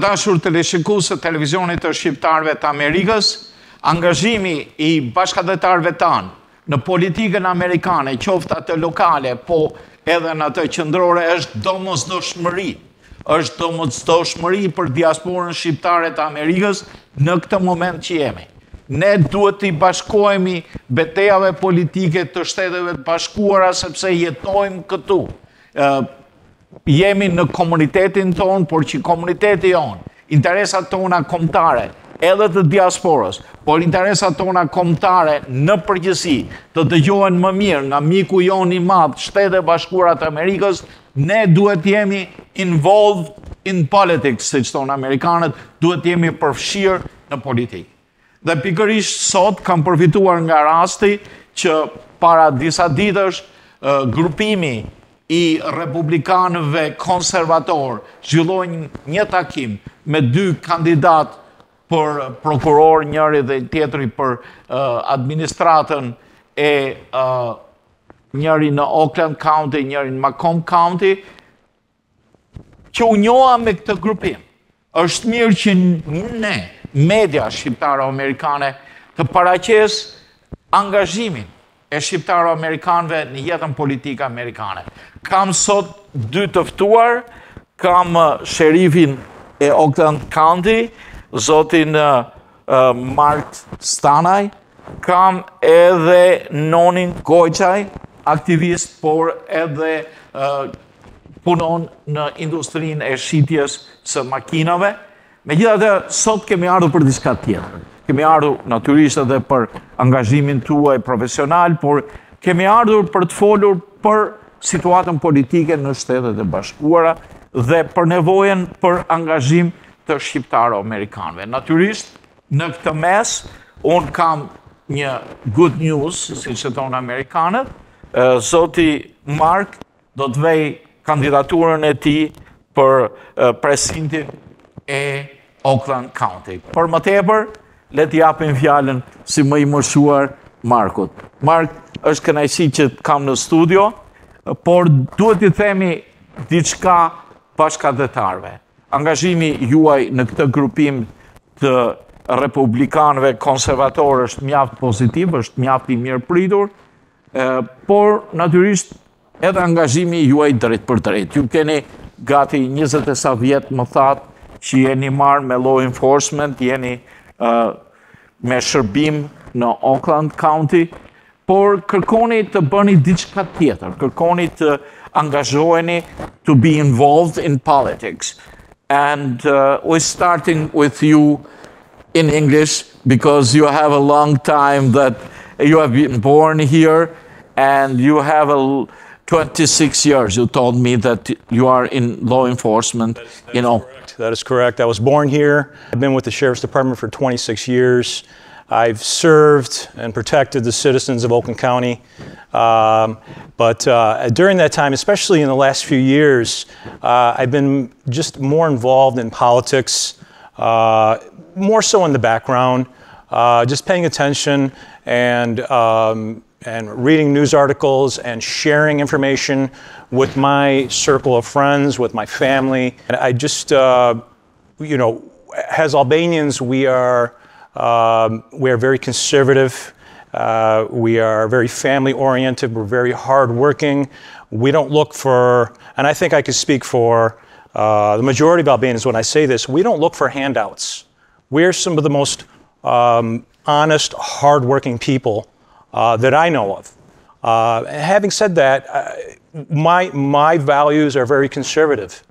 Të dashur të leshikues të televizionit të shqiptarëve të Amerikës, angazhimi i bashkëdhetarëve tanë në politikën amerikane, qoftë atë lokale, po edhe në atë qendrore është domosdoshmëri. Është domosdoshmëri për diasporën shqiptare të Amerikës në këtë moment që jemi. Ne duhet të i bashkojmi betejave politike të shteteve të bashkuara sepse jetojmë këtu jemi në komunitetin tonë, por që komuniteti jonë, interesat tona komtare, edhe të diasporës, por interesat tona komtare në përgjësi të dëgjohen më mirë nga miku jonë i madhë, shtete bashkurat Amerikës, ne duhet jemi involved in politics, si që tonë Amerikanët, duhet jemi përfshirë në politikë. Dhe pikërisht sot kam përfituar nga rasti që para disa ditësh grupimi i republikanëve konservator zhjullojnë një takim me dy kandidat për prokuror njëri dhe tjetëri për administratën e njëri në Oakland County, njëri në Macomb County, që u njoha me këtë grupim. është mirë që ne, media shqiptaro-amerikane, të paraqes angazhimin e shqiptaro-amerikanve në jetën politika amerikane. Kam sot dy tëftuar, kam sherifin e Oakland County, zotin Mark Stanaj, kam edhe nonin Gojqaj, aktivist, por edhe punon në industrin e shqitjes së makinave. Me gjitha dhe, sot kemi ardhë për diska tjetër kemi ardhur naturisht edhe për angazhimin tuaj profesional, por kemi ardhur për të folur për situatën politike në shtetet e bashkuara dhe për nevojen për angazhim të shqiptaro-amerikanve. Naturisht, në këtë mes, unë kam një good news, si që tonë Amerikanët, Zoti Mark do të vej kandidaturën e ti për presintin e Oakland County. Për më tepër, le të japim fjallën si më i mërshuar Markut. Mark është kënajsi që kam në studio, por duhet të themi diçka pashka dhetarve. Angazhimi juaj në këtë grupim të republikanve konservatorë është mjaft pozitiv, është mjaft i mirë pridur, por naturisht edhe angazhimi juaj drejt për drejt. Ju keni gati 20 e sa vjetë më thatë që jeni marë me law enforcement, jeni me shërbim në Oakland County, por kërkoni të bëni diçka tjetër, kërkoni të angazhojeni to be involved in politics. And uh, we're starting with you in English because you have a long time that you have been born here and you have a 26 years. You told me that you are in law enforcement, that is, that you know. Correct. That is correct. I was born here. I've been with the Sheriff's Department for 26 years. I've served and protected the citizens of Oakland County. Um, but uh, during that time, especially in the last few years, uh, I've been just more involved in politics, uh, more so in the background, uh, just paying attention and um, and reading news articles and sharing information with my circle of friends, with my family. And I just, uh, you know, as Albanians, we are, um, we are very conservative. Uh, we are very family oriented. We're very hardworking. We don't look for, and I think I could speak for uh, the majority of Albanians when I say this, we don't look for handouts. We're some of the most um, honest, hardworking people uh, that I know of. Uh, having said that, uh, my, my values are very conservative.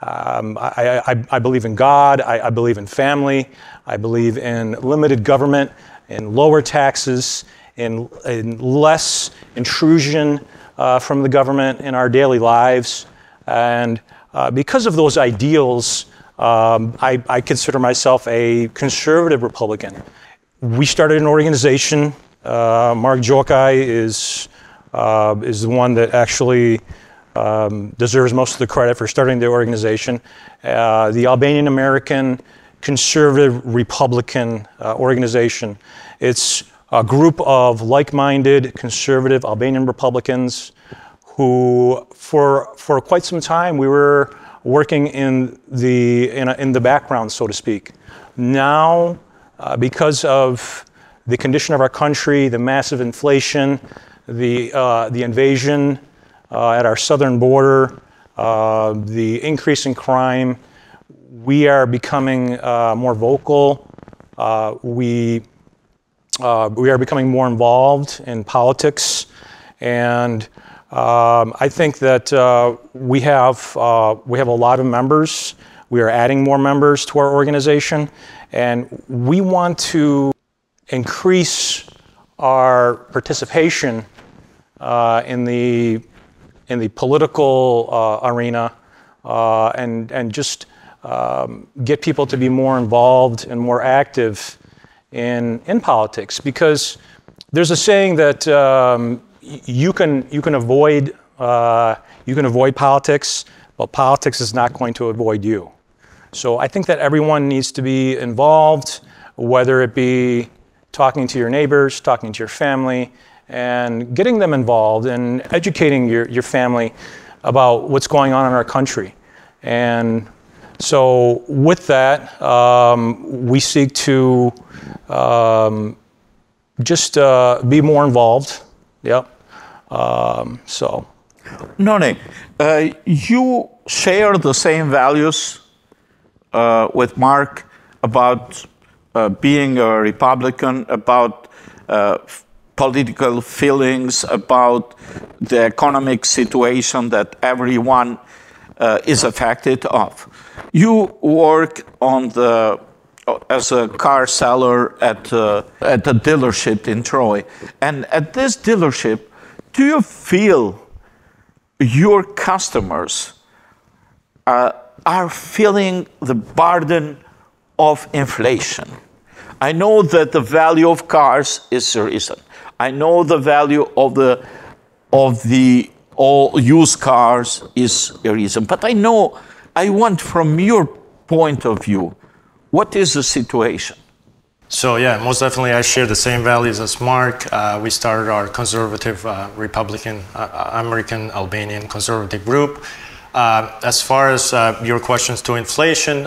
Um, I, I, I, believe in God, I, I, believe in family, I believe in limited government, in lower taxes, in, in less intrusion uh, from the government in our daily lives. And uh, because of those ideals, um, I, I consider myself a conservative Republican. We started an organization uh, Mark Jokai is, uh, is the one that actually um, deserves most of the credit for starting the organization. Uh, the Albanian American Conservative Republican uh, organization. It's a group of like minded conservative Albanian Republicans who, for, for quite some time, we were working in the, in, a, in the background, so to speak. Now, uh, because of the condition of our country, the massive inflation, the, uh, the invasion uh, at our southern border, uh, the increase in crime, we are becoming uh, more vocal. Uh, we, we are becoming more involved in politics. And um, I think that uh, we have uh, we have a lot of members. We are adding more members to our organization, and we want to increase our participation uh, in the in the political uh, arena, uh, and and just um, get people to be more involved and more active in in politics because there's a saying that um, you can you can avoid uh, you can avoid politics, but politics is not going to avoid you. So I think that everyone needs to be involved, whether it be talking to your neighbors, talking to your family, and getting them involved and educating your, your family about what's going on in our country. And so, with that, um, we seek to um, just uh, be more involved. Yep. Um, so. Noni, uh, you share the same values uh, with Mark about uh, being a Republican, about uh, political feelings, about the economic situation that everyone uh, is affected of. You work on the as a car seller at uh, at a dealership in Troy, and at this dealership, do you feel your customers uh, are feeling the burden of inflation? I know that the value of cars is a reason. I know the value of the of the all used cars is a reason. But I know I want from your point of view, what is the situation? So yeah, most definitely I share the same values as Mark. Uh, we started our conservative uh, Republican uh, uh American Albanian conservative group. Uh, as far as uh, your questions to inflation,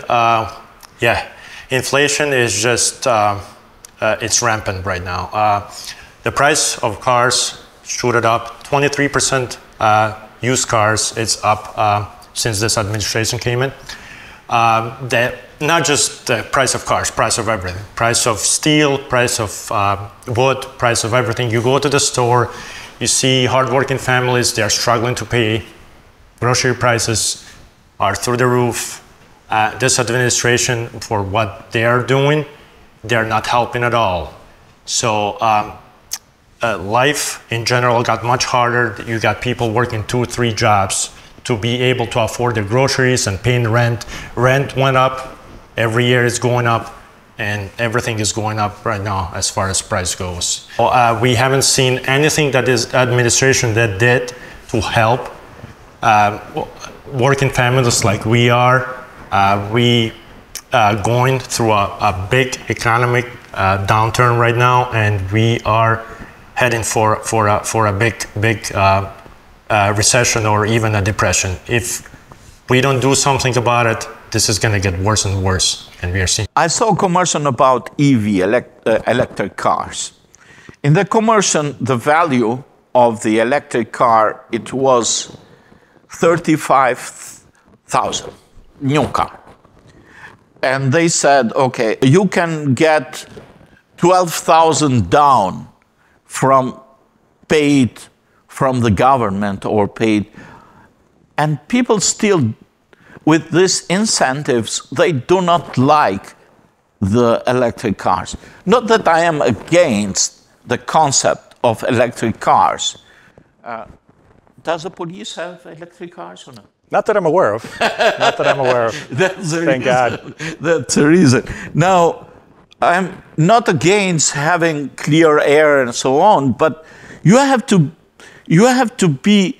yeah, inflation is just uh, uh, it's rampant right now. Uh, the price of cars shooted up 23%. used cars, it's up since this administration came in. the not just the price of cars, price of everything, price of steel, price of uh, wood, price of everything. You go to the store, you see hardworking families, they are struggling to pay. Grocery prices are through the roof. Uh, this administration, for what they are doing, they're not helping at all. So um, uh, life in general got much harder. You got people working two, three jobs to be able to afford their groceries and paying rent. Rent went up Every year it's going up and everything is going up right now as far as price goes. Uh, we haven't seen anything that this administration that did to help uh, working families like we are. Uh, we uh, going through a, a big economic uh, downturn right now, and we are heading for for a, for a big big uh, recession or even a depression. If we don't do something about it, this is going to get worse and worse, and we are seeing. I saw a commercial about EV, elect, uh, electric cars. In the commercial, the value of the electric car it was thirty-five thousand new car, and they said, okay, you can get twelve thousand down from paid from the government or paid, and people still with these incentives, they do not like the electric cars. Not that I am against the concept of electric cars. Uh, does the police have electric cars or not? Not that I'm aware of. not that I'm aware of. That's the Thank reason. God. That's the reason. Now, I'm not against having clear air and so on, but you have to, you have to be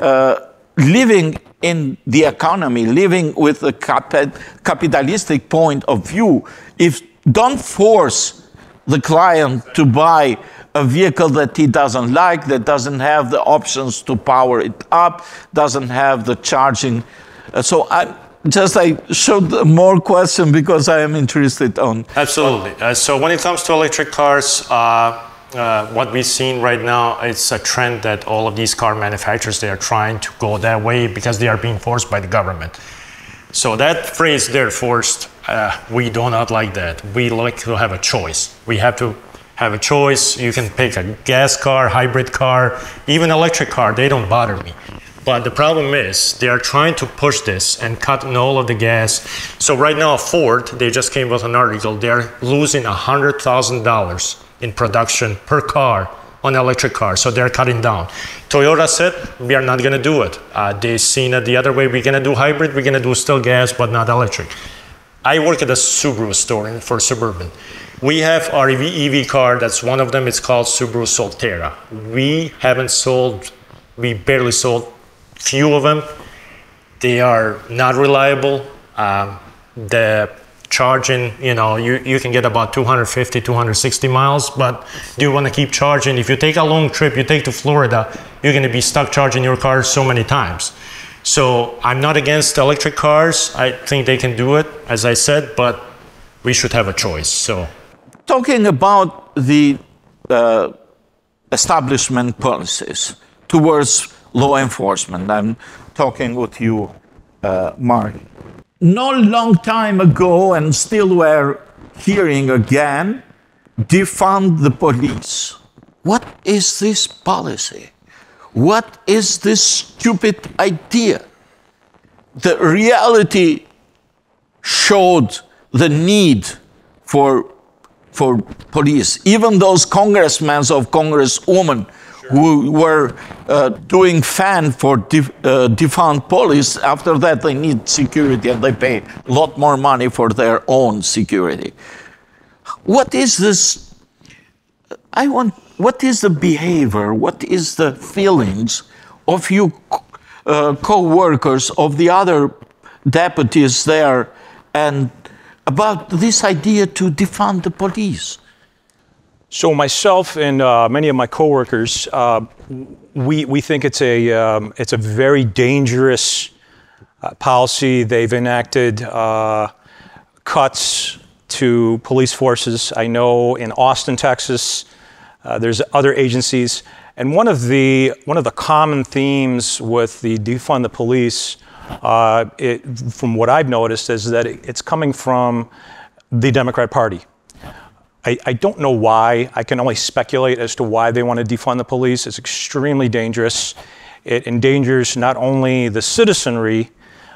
uh, living in the economy, living with a capitalistic point of view, if don't force the client to buy a vehicle that he doesn't like, that doesn't have the options to power it up, doesn't have the charging Uh, so I just I showed more question because I am interested on. Absolutely. Uh, so when it comes to electric cars, uh, uh, what we've seen right now, it's a trend that all of these car manufacturers, they are trying to go that way because they are being forced by the government. So that phrase, they're forced, uh, we do not like that. We like to have a choice. We have to have a choice. You can pick a gas car, hybrid car, even electric car. They don't bother me. But the problem is they are trying to push this and cut all of the gas. So right now, Ford, they just came with an article. They're losing $100,000 in production per car on electric cars. So they're cutting down. Toyota said, we are not going to do it. Uh, they've seen it the other way. We're going to do hybrid. We're going to do still gas, but not electric. I work at a Subaru store for Suburban. We have our EV, car. That's one of them. It's called Subaru Solterra. We haven't sold, we barely sold few of them. They are not reliable. Um, the charging, you know, you, you can get about 250, 260 miles, but do you want to keep charging? If you take a long trip, you take to Florida, you're going to be stuck charging your car so many times. So I'm not against electric cars. I think they can do it, as I said, but we should have a choice. So, talking about the uh, establishment policies towards law enforcement, I'm talking with you, uh, Mark not long time ago, and still we're hearing again, defund the police. What is this policy? What is this stupid idea? The reality showed the need for, for police. Even those congressmen of congresswomen who were uh, doing fan for def, uh, defund police. After that, they need security and they pay a lot more money for their own security. What is this? I want. What is the behavior? What is the feelings of you uh, co-workers of the other deputies there, and about this idea to defund the police? So myself and uh, many of my coworkers, uh, we, we think it's a, um, it's a very dangerous uh, policy. They've enacted uh, cuts to police forces. I know in Austin, Texas, uh, there's other agencies. And one of the, one of the common themes with the defund the police, uh, it, from what I've noticed, is that it's coming from the Democrat Party. I, I, don't know why. I can only speculate as to why they want to defund the police. It's extremely dangerous. It endangers not only the citizenry,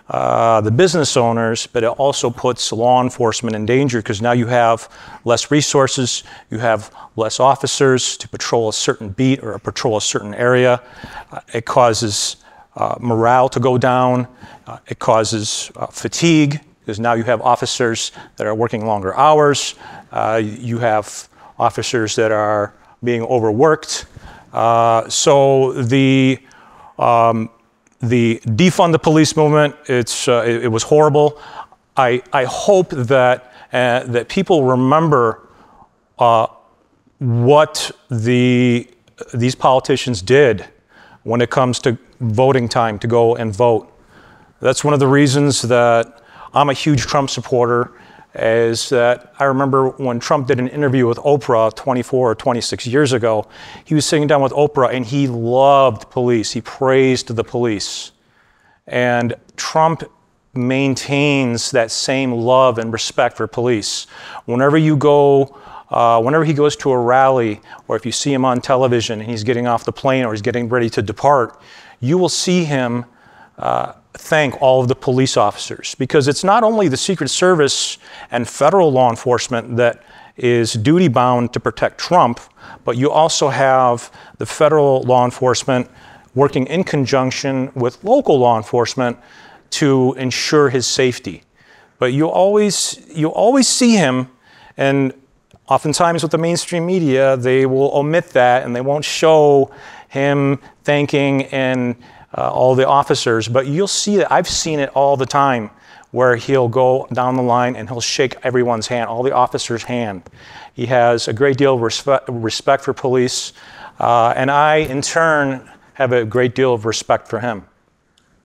uh, the business owners, but it also puts law enforcement in danger because now you have less resources, you have less officers to patrol a certain beat or patrol a certain area. Uh, it causes uh, morale to go down, uh, it causes uh, fatigue because now you have officers that are working longer hours, uh, you have officers that are being overworked. Uh, so the um, the defund the police movement, it's, uh, it, it, was horrible. I, I hope that, that people remember what the, these politicians did when it comes to voting time to go and vote. That's one of the reasons that I'm a huge Trump supporter is that I remember when Trump did an interview with Oprah 24 or 26 years ago, he was sitting down with Oprah and he loved police. He praised the police. And Trump maintains that same love and respect for police. Whenever you go, uh, whenever he goes to a rally, or if you see him on television and he's getting off the plane or he's getting ready to depart, you will see him uh, thank all of the police officers because it's not only the Secret Service and federal law enforcement that is duty bound to protect Trump, but you also have the federal law enforcement working in conjunction with local law enforcement to ensure his safety. But you always you always see him and oftentimes with the mainstream media they will omit that and they won't show him thanking and uh, all the officers, but you'll see that I've seen it all the time where he'll go down the line and he'll shake everyone's hand, all the officers' hand. He has a great deal of respect, respect for police, uh, and I, in turn, have a great deal of respect for him.